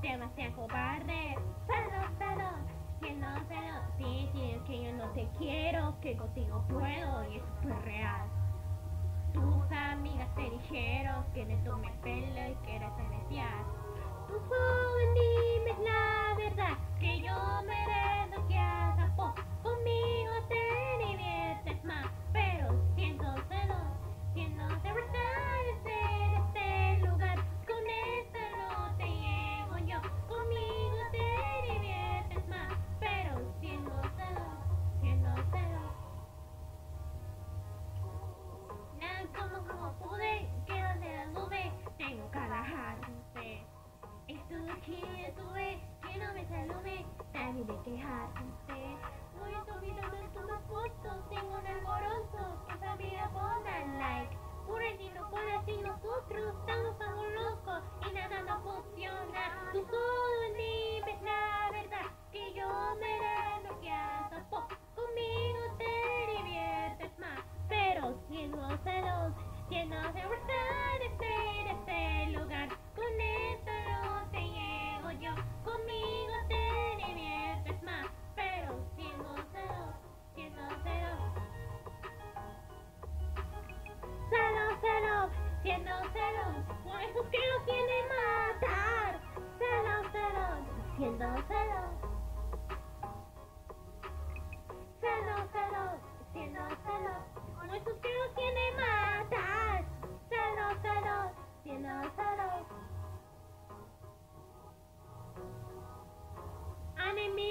tema se acobarde. Perdón, perdón, que no se lo sí, es que yo no te quiero, que contigo puedo y es súper real. Tus amigas te dijeron que de tu me thì để cái hạt sẽ anime